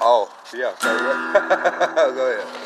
Oh, yeah. So, yeah. Go ahead. Waving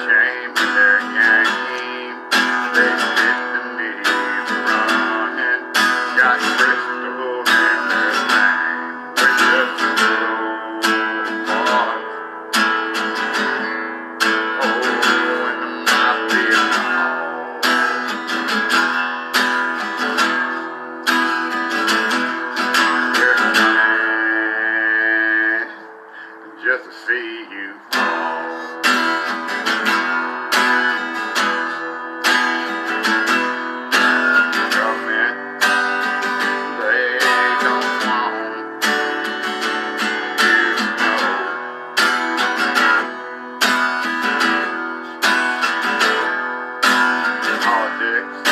shame in their game. They the. Got in their. We're just little. Oh, in the trying just to see you fall. Politics, their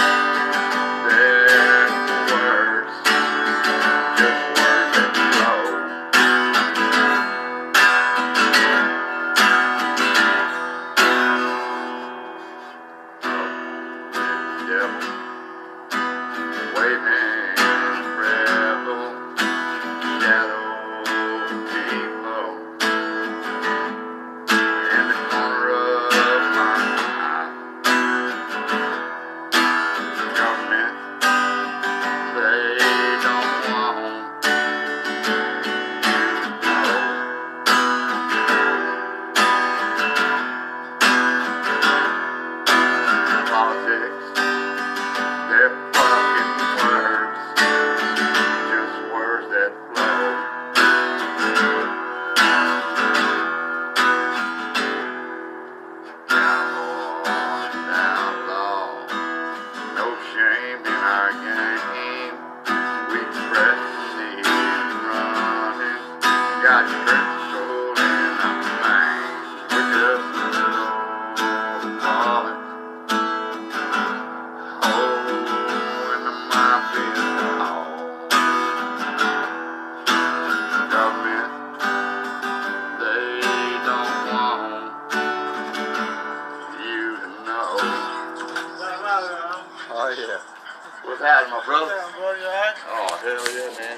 game. We press running, in know. Oh, yeah. What's happening, my brother? Bro. Oh, hell yeah, man.